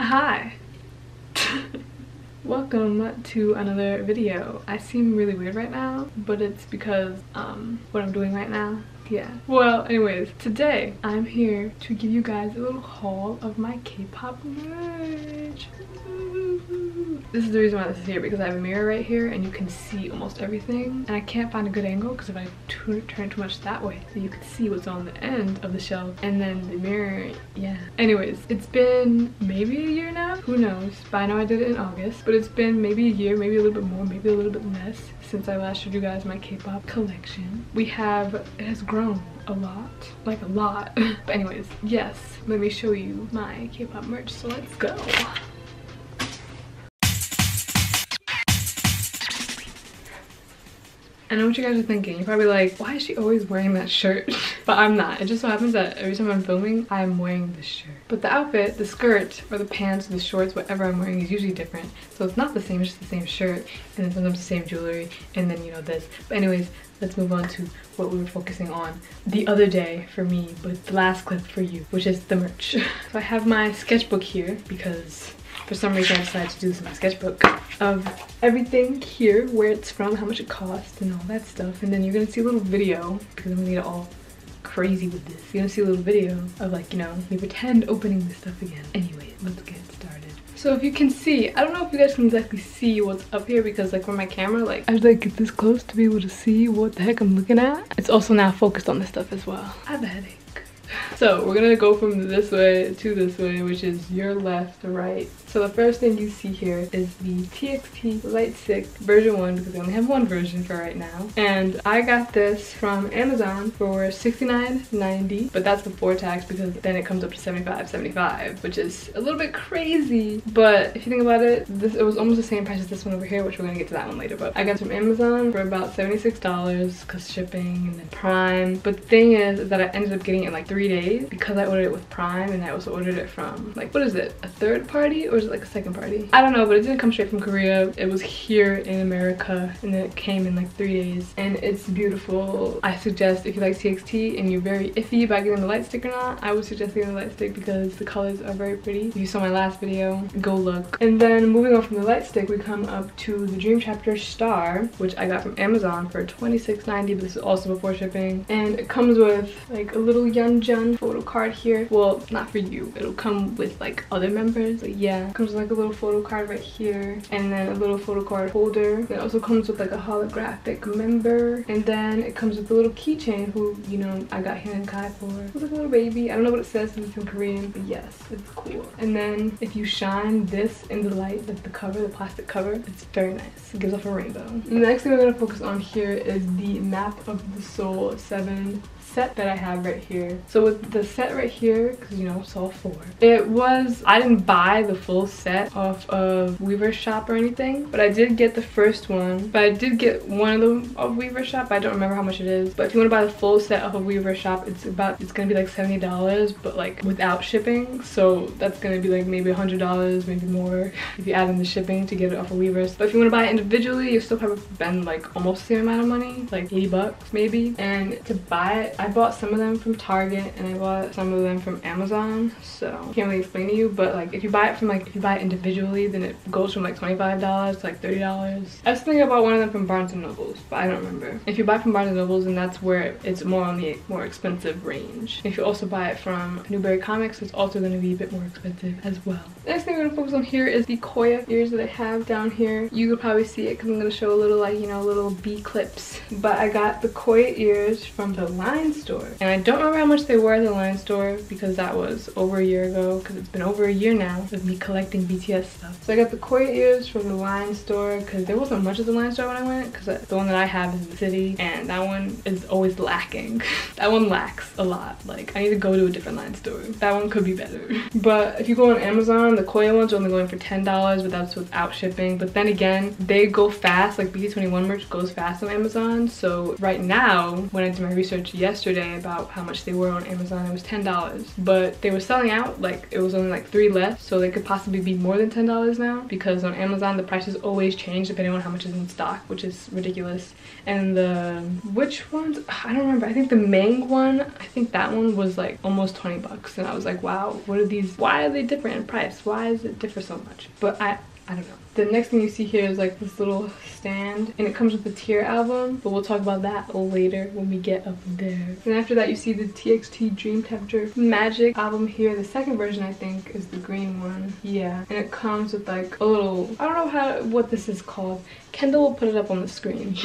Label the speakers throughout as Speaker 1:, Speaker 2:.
Speaker 1: Hi! Welcome to another video. I seem really weird right now, but it's because um what I'm doing right now. Yeah. Well, anyways, today I'm here to give you guys a little haul of my K-pop merch. This is the reason why this is here because I have a mirror right here and you can see almost everything. And I can't find a good angle because if I turn it too much that way you can see what's on the end of the shelf and then the mirror yeah. Anyways it's been maybe a year now who knows? But I know I did it in August but it's been maybe a year maybe a little bit more maybe a little bit less since I last showed you guys my K-pop collection. We have it has grown a lot like a lot. But anyways yes let me show you my K-pop merch so let's go I know what you guys are thinking. You're probably like, why is she always wearing that shirt? but I'm not. It just so happens that every time I'm filming, I'm wearing this shirt. But the outfit, the skirt, or the pants, or the shorts, whatever I'm wearing is usually different. So it's not the same, it's just the same shirt. And then sometimes the same jewelry, and then, you know, this. But anyways, let's move on to what we were focusing on the other day for me, but the last clip for you, which is the merch. so I have my sketchbook here because for some reason I decided to do this in my sketchbook of everything here, where it's from, how much it cost, and all that stuff. And then you're gonna see a little video, because I'm gonna need it all crazy with this. You're gonna see a little video of like, you know, me pretend opening this stuff again. Anyway, let's get started. So if you can see, I don't know if you guys can exactly see what's up here because like with my camera, like I was like get this close to be able to see what the heck I'm looking at. It's also now focused on this stuff as well. I have a headache. So we're gonna go from this way to this way, which is your left to right. So the first thing you see here is the TXT Light Stick version 1 because we only have one version for right now. And I got this from Amazon for $69.90, but that's before tax because then it comes up to $75.75, which is a little bit crazy. But if you think about it, this it was almost the same price as this one over here, which we're gonna get to that one later. But I got from Amazon for about $76 because shipping and then Prime. But the thing is, that I ended up getting it in like three days because I ordered it with Prime and I also ordered it from like, what is it? A third party or is it like a second party? I don't know, but it didn't come straight from Korea. It was here in America and it came in like three days and it's beautiful. I suggest if you like TXT and you're very iffy about getting the light stick or not, I would suggest getting the light stick because the colors are very pretty. If you saw my last video, go look. And then moving on from the light stick, we come up to the Dream Chapter Star, which I got from Amazon for $26.90, but this is also before shipping. And it comes with like a little Photo card here. Well, not for you. It'll come with like other members. But yeah, comes with like a little photo card right here and then a little photo card holder. It also comes with like a holographic member. And then it comes with a little keychain who you know i got Huening Kai for. It's like a little baby. I don't know what it says it's in korean but yes it's cool. And then if you shine this in the light like the cover the plastic cover it's very nice. It gives off a rainbow. The next thing we're to focus on here is the map of the soul 7 set that I have right here. So with the set right here, because you know it's all four, it was, I didn't buy the full set off of Weverse Shop or anything, but I did get the first one. But I did get one of them of Weverse Shop. I don't remember how much it is, but if you want to buy the full set off of Weverse Shop, it's about, it's gonna be like $70, but like without shipping. So that's gonna be like maybe $100, maybe more if you add in the shipping to get it off of Weverse. But if you want to buy it individually, you still probably spend like almost the same amount of money, like 80 bucks maybe. And to buy it, I bought some of them from Target and I bought some of them from Amazon. So I can't really explain to you, but like if you buy it from like if you buy it individually, then it goes from like $25 to like $30. I was thinking about one of them from Barnes and Nobles, but I don't remember. If you buy from Barnes and Nobles, then that's where it's more on the more expensive range. If you also buy it from Newbury Comics, it's also going to be a bit more expensive as well. The next thing we're gonna focus on here is the Koya ears that I have down here. You could probably see it because I'm gonna show a little like you know little B clips. But I got the Koya ears from the Line store and I don't remember how much they were at the line store because that was over a year ago because it's been over a year now of me collecting BTS stuff. So I got the Koya ears from the line store because there wasn't much of the line store when I went because the one that I have is the city and that one is always lacking. that one lacks a lot. Like I need to go to a different line store. That one could be better. but if you go on Amazon, the Koya ones are only going for $10 but that's without shipping. But then again, they go fast. Like BT21 merch goes fast on Amazon. So right now, when I did my research yesterday, yesterday about how much they were on Amazon. It was $10, but they were selling out like it was only like three left. So they could possibly be more than $10 now because on Amazon, the prices always change depending on how much is in stock, which is ridiculous. And the, which ones? I don't remember. I think the Mang one, I think that one was like almost 20 bucks. And I was like, wow, what are these? Why are they different in price? Why does it differ so much? But I, I don't know. The next thing you see here is like this little stand and it comes with the Tear album, but we'll talk about that later when we get up there. And after that you see the TXT Dream Chapter Magic album here. The second version I think is the green one. Yeah, and it comes with like a little, I don't know how what this is called. Kendell will put it up on the screen.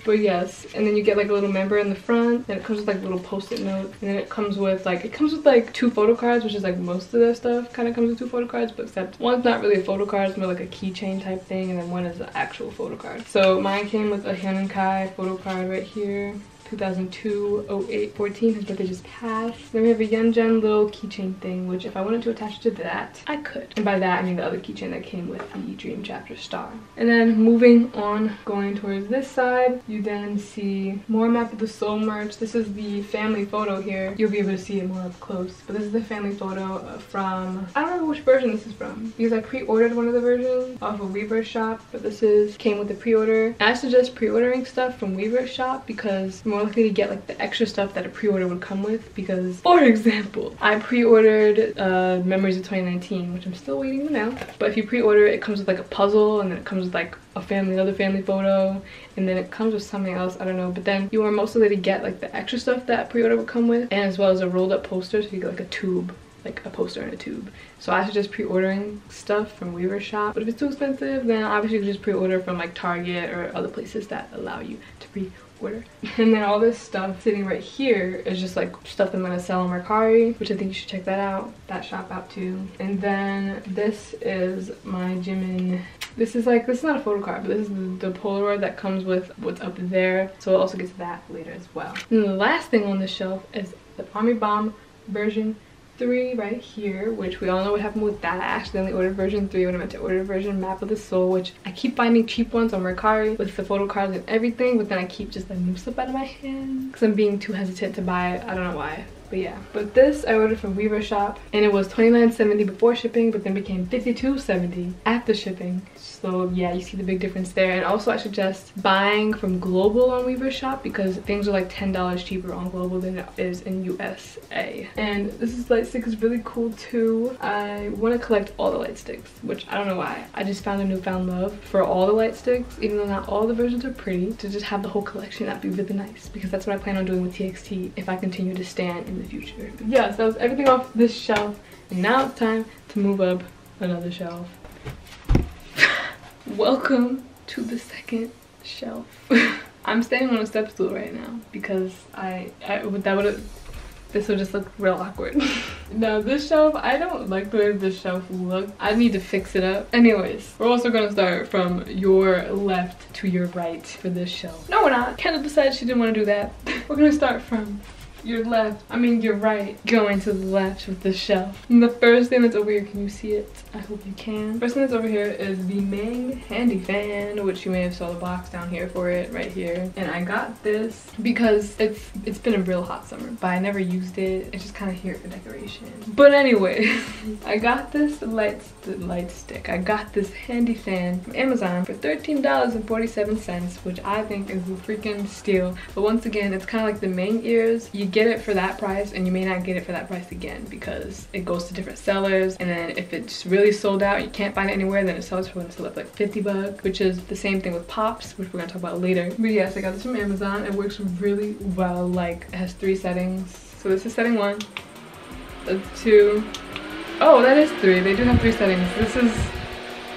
Speaker 1: but yes, and then you get like a little member in the front and it comes with like a little post-it note and then it comes with like, it comes with like two photo cards, which is like most of their stuff kind of comes with two photo cards, but except one's not really a photo card, it's more like a keychain type thing and then one is the actual photo card. So mine came with a Huening Kai photo card right here 2002 08 14 his birthday just passed. Then we have a Yeonjun little keychain thing which if I wanted to attach to that I could. And by that I mean the other keychain that came with the dream chapter star. And then moving on going towards this side you then see more map of the soul merch this is the family photo here. You'll be able to see it more up close but this is the family photo from I don't remember which version this is from because I pre-ordered one of the versions off of Weverse shop but this is came with the pre-order. I suggest pre-ordering stuff from Weverse shop because more likely to get like the extra stuff that a pre-order would come with because for example I pre-ordered uh, Memories of 2019 which I'm still waiting to mail but if you pre-order it comes with like a puzzle and then it comes with like a family another family photo and then it comes with something else I don't know but then you are most likely to get like the extra stuff that pre-order would come with and as well as a rolled up poster so you get like a tube like a poster in a tube. So I suggest pre-ordering stuff from Weverse shop. But if it's too expensive, then obviously you can just pre-order from like Target or other places that allow you to pre order. And then all this stuff sitting right here is just like stuff I'm gonna sell on Mercari, which I think you should check that out, that shop out too. And then this is my Jimin this is like, this is not a photo card, but this is the, Polaroid that comes with what's up there. So I'll also get to that later as well. And the last thing on the shelf is the Army Bomb version 3 right here which we all know what happened with that i accidentally ordered version 3 when i meant to order version map of the soul which i keep finding cheap ones on mercari with the photo cards and everything but then i keep just letting them slip out of my hand because i'm being too hesitant to buy it. I don't know why but yeah. But this i ordered from Weverse shop and it was 29.70 before shipping but then became 52.70 after shipping so yeah you see the big difference there. And also i suggest buying from global on Weverse shop because things are like 10 dollars cheaper on global than it is in usa and this is light stick is really cool too. I want to collect all the light sticks which i don't know why. I just found a newfound love for all the light sticks even though not all the versions are pretty to just have the whole collection that'd be really nice because that's what i plan on doing with txt if i continue to stand in the future. Yeah so that was everything off this shelf. And now it's time to move up another shelf Welcome to the second shelf. I'm standing on a step stool right now because I, I that would have this would just look real awkward. now this shelf, I don't like the way this shelf looks. I need to fix it up. Anyways, we're also gonna start from your left to your right for this shelf. No, we're not. Kendell decided she didn't want to do that. we're gonna start from your left, I mean your right, going to the left with the shelf. And the first thing that's over here, can you see it? I hope you can. First thing that's over here is the Mang Handy Fan, which you may have saw the box down here for it, right here. And I got this because it's it's been a real hot summer, but I never used it. It's just kind of here for decoration. But anyway, I got this light, light stick. I got this handy fan from Amazon for $13.47, which I think is a freaking steal. But once again, it's kind of like the Mang ears. You get it for that price and you may not get it for that price again because it goes to different sellers. And then if it's really sold out you can't find it anywhere then it sells for up like 50 bucks which is the same thing with pops which we're gonna talk about later. But yes i got this from amazon. It works really well like it has three settings. So this is setting one that's two. Oh that is three. They do have three settings. This is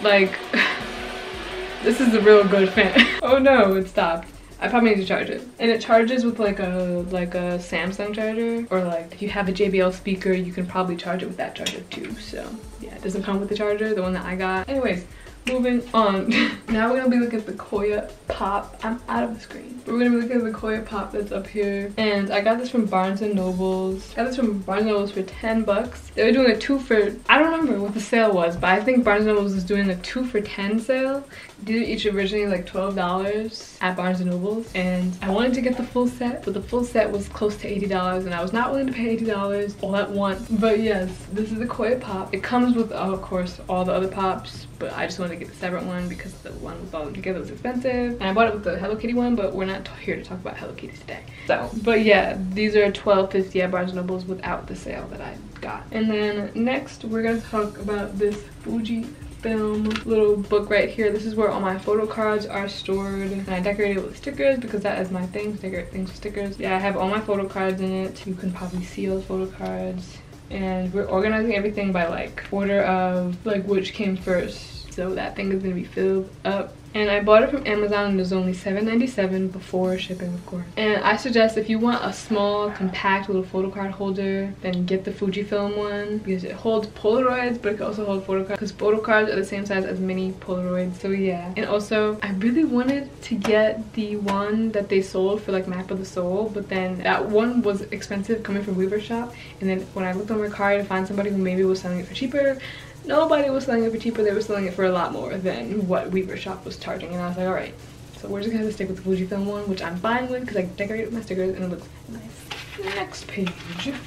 Speaker 1: like this is a real good fan. Oh no it stopped I probably need to charge it. And it charges with like a like a Samsung charger or like if you have a JBL speaker, you can probably charge it with that charger too. So yeah, it doesn't come with the charger, the one that I got. Anyways, moving on. now we're gonna be looking at the Koya Pop. I'm out of the screen. We're gonna be looking at the Koya Pop that's up here. And I got this from Barnes & Nobles. I got this from Barnes & Nobles for 10 bucks. They were doing a two for, I don't remember what the sale was, but I think Barnes & Nobles was doing a two for 10 sale. These are each originally like $12 at Barnes & Nobles. And I wanted to get the full set, but the full set was close to $80 and I was not willing to pay $80 all at once. But yes, this is the Koya Pop. It comes with, oh, of course, all the other pops, but I just wanted to get the separate one because the one with all them together was expensive. And I bought it with the Hello Kitty one, but we're not here to talk about Hello Kitty today. So, but yeah, these are $12.50 at Barnes & Nobles without the sale that I got. And then next, we're gonna talk about this Fuji film little book right here. This is where all my photo cards are stored. And I decorated with stickers because that is my thing, decorate things with stickers. Yeah, I have all my photo cards in it. You can probably see those photo cards. And we're organizing everything by like order of like which came first. So that thing is gonna be filled up and I bought it from Amazon and it was only $7.97 before shipping of course. And I suggest if you want a small compact little photo card holder then get the Fujifilm one because it holds Polaroids but it can also hold photo cards because photo cards are the same size as mini Polaroids so yeah. And also I really wanted to get the one that they sold for like Map of the Soul but then that one was expensive coming from Weverse Shop and then when I looked on Mercari to find somebody who maybe was selling it for cheaper nobody was selling it for cheaper they were selling it for a lot more than what Weverse shop was charging and i was like all right so we're just gonna stick with the fujifilm one which i'm fine with because i decorated with my stickers and it looks nice next page.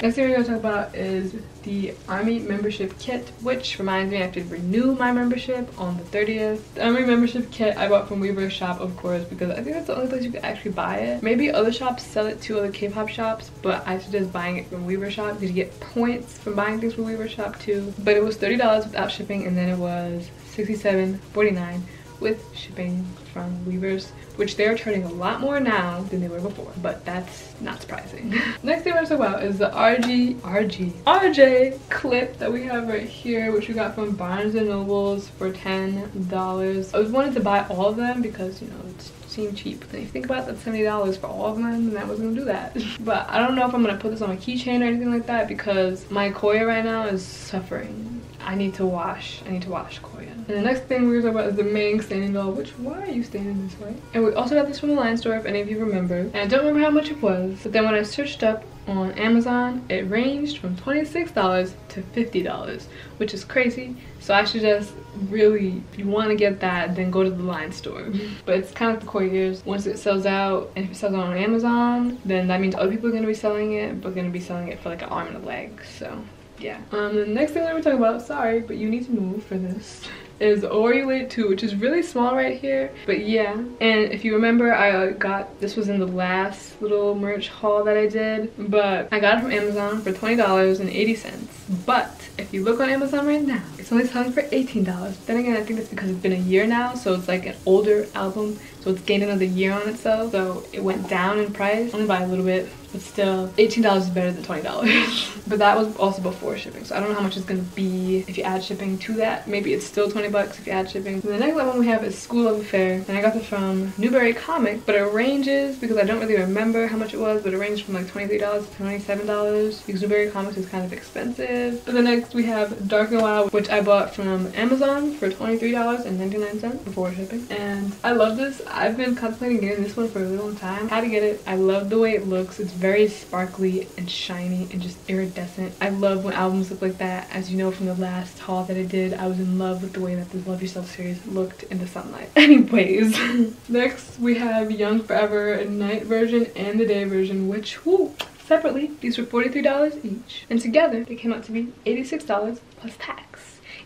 Speaker 1: Next thing we're going to talk about is the army membership kit which reminds me i have to renew my membership on the 30th the army membership kit i bought from Weverse shop of course because i think that's the only place you can actually buy it. Maybe other shops sell it to other k-pop shops but i suggest buying it from Weverse shop because you get points from buying things from Weverse shop too. But it was 30 dollars without shipping and then it was 67.49 with shipping from Weverse, which they're charging a lot more now than they were before, but that's not surprising. Next thing I want to talk about is the RG, RG, RJ clip that we have right here, which we got from Barnes & Nobles for $10. I was wanting to buy all of them because, you know, it's seem cheap. Then you think about it, that's $70 for all of them, and I wasn't gonna do that. but I don't know if I'm gonna put this on a keychain or anything like that because my Koya right now is suffering. I need to wash. I need to wash Koya. And the next thing we're gonna talk about is the Ming standing doll, which why are you standing this way? And we also got this from the line store if any of you remember. And I don't remember how much it was, but then when I searched up on Amazon, it ranged from $26 to $50, which is crazy. So I suggest really, if you want to get that, then go to the line store. but it's kind of the Koya ears. Once it sells out, and if it sells out on Amazon, then that means other people are going to be selling it, but going to be selling it for like an arm and a leg. So yeah. Um, the next thing that we're talking about, sorry, but you need to move for this is Oreo 2, which is really small right here. But yeah, and if you remember, I got, this was in the last little merch haul that I did, but I got it from Amazon for $20.80. But if you look on Amazon right now, it's only selling for $18. Then again, I think it's because it's been a year now, so it's like an older album, so it's gained another year on itself. So it went down in price, only by a little bit, but still $18 is better than $20 but that was also before shipping so I don't know how much it's gonna be if you add shipping to that. Maybe it's still 20 bucks if you add shipping. And the next one we have is Skool Luv Affair and I got this from Newbury Comic but it ranges because I don't really remember how much it was but it ranged from like $23 to $27 because Newbury Comics is kind of expensive. But the next we have Dark and Wild which I bought from Amazon for $23.99 before shipping. And I love this I've been contemplating getting this one for a really long time had to get it I love the way it looks it's very sparkly and shiny and just iridescent. I love when albums look like that. As you know from the last haul that I did, I was in love with the way that the Love Yourself series looked in the sunlight. Anyways, next we have Young Forever night version and the day version, which, whoo, separately, these were $43 each. And together, they came out to be $86 plus tax.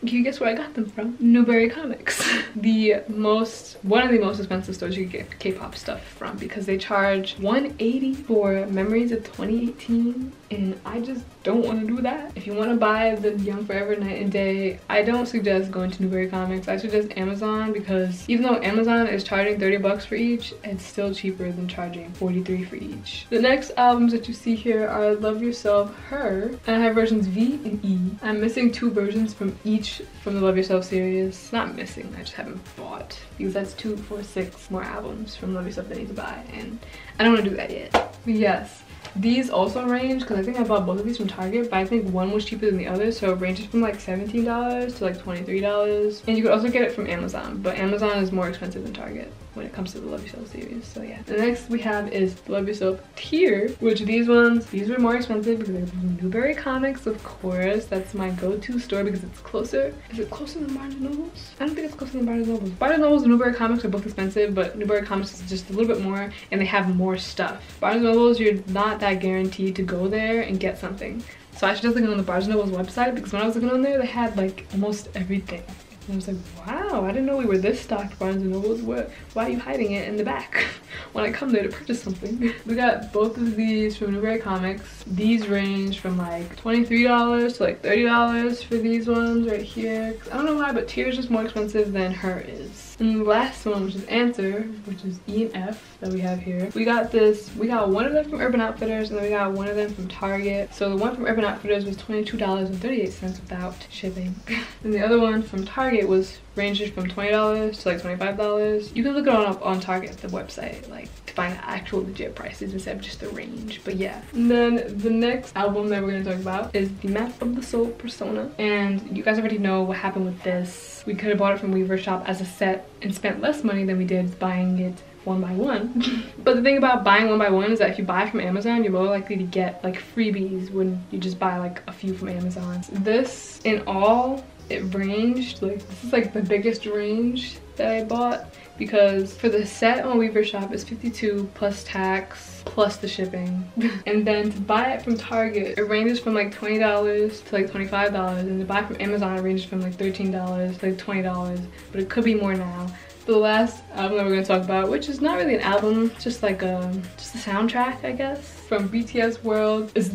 Speaker 1: Can you guess where I got them from? Newbury Comics. the most, one of the most expensive stores you can get K-pop stuff from because they charge 180 for Memories of 2018 and I just don't want to do that. If you want to buy the Young Forever Night and Day, I don't suggest going to Newbury Comics. I suggest Amazon because even though Amazon is charging 30 bucks for each, it's still cheaper than charging 43 for each. The next albums that you see here are Love Yourself, Her, and I have versions V and E. I'm missing two versions from each from the Love Yourself series. Not missing, I just haven't bought because that's two, four, six more albums from Love Yourself that I need to buy and I don't want to do that yet. But yes, These also range because I think I bought both of these from Target, but I think one was cheaper than the other. So it ranges from like $17 to like $23. And you could also get it from Amazon, but Amazon is more expensive than Target when it comes to the Love Yourself series. So yeah. The next we have is Love Yourself Tear, which these ones, these were more expensive because they're Newbury Comics, of course. That's my go-to store because it's closer. Is it closer than Barnes & Nobles? I don't think it's closer than Barnes & Nobles. Barnes & Nobles and Newbury Comics are both expensive, but Newbury Comics is just a little bit more and they have more stuff. Barnes & Nobles, you're not that guaranteed to go there and get something. So I should just look on the Barnes & Noble's website because when I was looking on there, they had like almost everything. And I was like, wow, I didn't know we were this stocked Barnes & Nobles. Why are you hiding it in the back when I come there to purchase something? we got both of these from Newbury Comics. These range from like $23 to like $30 for these ones right here. I don't know why, but Tear is just more expensive than her is. And the last one, which is Answer, which is E and F that we have here. We got this, we got one of them from Urban Outfitters and then we got one of them from Target. So the one from Urban Outfitters was $22.38 without shipping. and the other one from Target was ranges from $20 to like $25. You can look it on up on Target, the website, like to find the actual legit prices instead of just the range. But yeah. And then the next album that we're gonna talk about is The Map of the Soul Persona. And you guys already know what happened with this. We could have bought it from Weverse Shop as a set and spent less money than we did buying it one by one. but the thing about buying one by one is that if you buy from Amazon, you're more likely to get like freebies when you just buy like a few from Amazon. This in all it ranged like this is like the biggest range that I bought because for the set on Weverse Shop is 52 plus tax plus the shipping. And then to buy it from Target it ranges from like $20 to like $25 and to buy from Amazon it ranges from like $13 to like $20 but it could be more now the last album that we're gonna talk about, which is not really an album, just like a just a soundtrack, I guess, from BTS World. It's,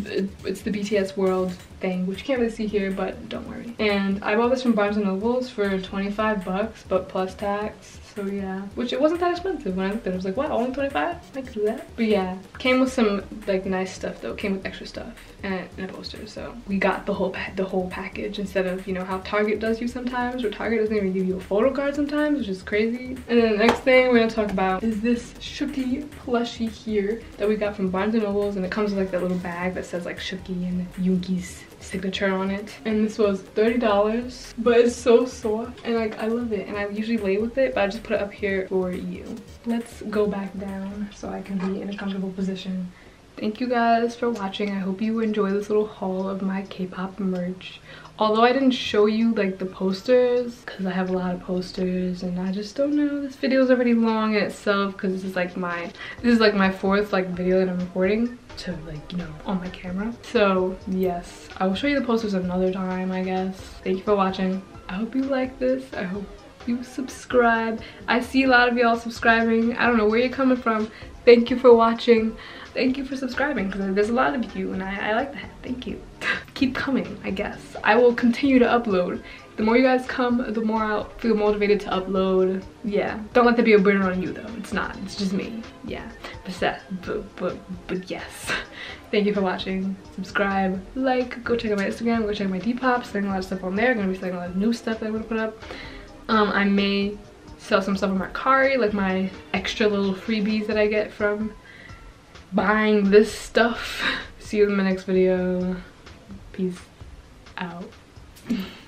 Speaker 1: it's the BTS World thing, which you can't really see here, but don't worry. And I bought this from Barnes & Nobles for 25 bucks, but plus tax. Yeah, which it wasn't that expensive when I looked at it. I was like, wow, only 25? I could do that. But yeah, came with some like nice stuff though. Came with extra stuff and, and a poster. So we got the whole the whole package instead of, you know, how Target does you sometimes or Target doesn't even give you a photo card sometimes, which is crazy. And then the next thing we're gonna talk about is this Shooky plushie here that we got from Barnes & Nobles and it comes with like that little bag that says like Shooky and Yoongi's signature on it and this was $30 but it's so soft and like I love it and I usually lay with it but I just put it up here for you. Let's go back down so I can be in a comfortable position. Thank you guys for watching. I hope you enjoy this little haul of my K-pop merch although I didn't show you like the posters because I have a lot of posters and I just don't know. This video is already long in itself because this is like my this is like my fourth like video that I'm recording to like you know on my camera. So yes I will show you the posters another time I guess. Thank you for watching. I hope you like this. I hope you subscribe. I see a lot of y'all subscribing. I don't know where you're coming from. Thank you for watching thank you for subscribing because there's a lot of you and I, I like that. Thank you. Keep coming i guess. I will continue to upload. The more you guys come the more i'll feel motivated to upload. Yeah. Don't let that be a burden on you though. It's not. It's just me. Yeah. But that but but, but yes. Thank you for watching. Subscribe like go check out my instagram go check out my depop. Selling a lot of stuff on there. I'm gonna be selling a lot of new stuff that i'm gonna put up. Um i may sell some stuff on Mercari, like my extra little freebies that I get from buying this stuff. See you in my next video. Peace out.